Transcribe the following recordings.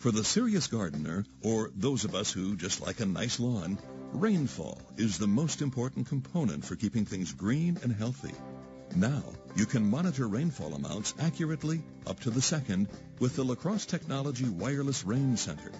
For the serious gardener, or those of us who just like a nice lawn, rainfall is the most important component for keeping things green and healthy. Now, you can monitor rainfall amounts accurately up to the second with the La Crosse Technology Wireless Rain Center.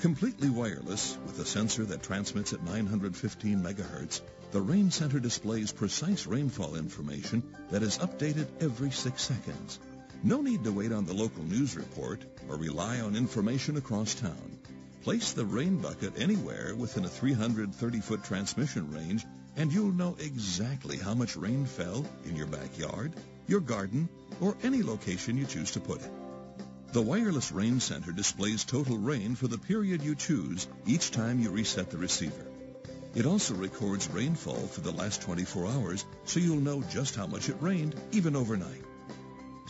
Completely wireless, with a sensor that transmits at 915 megahertz, the Rain Center displays precise rainfall information that is updated every six seconds. No need to wait on the local news report or rely on information across town. Place the rain bucket anywhere within a 330-foot transmission range and you'll know exactly how much rain fell in your backyard, your garden, or any location you choose to put it. The Wireless Rain Center displays total rain for the period you choose each time you reset the receiver. It also records rainfall for the last 24 hours so you'll know just how much it rained even overnight.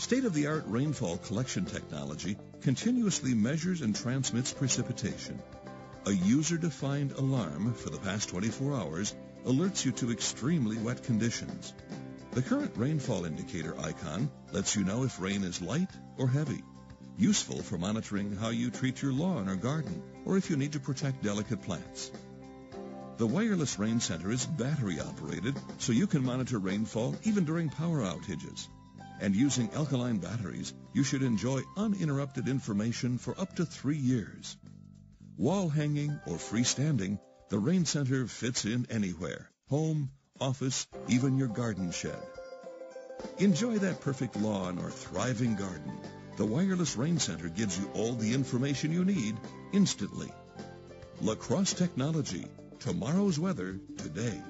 State-of-the-art rainfall collection technology continuously measures and transmits precipitation. A user-defined alarm for the past 24 hours alerts you to extremely wet conditions. The current rainfall indicator icon lets you know if rain is light or heavy, useful for monitoring how you treat your lawn or garden, or if you need to protect delicate plants. The wireless rain center is battery operated, so you can monitor rainfall even during power outages and using alkaline batteries, you should enjoy uninterrupted information for up to three years. Wall hanging or freestanding, the Rain Center fits in anywhere. Home, office, even your garden shed. Enjoy that perfect lawn or thriving garden. The Wireless Rain Center gives you all the information you need instantly. La Crosse Technology. Tomorrow's weather today.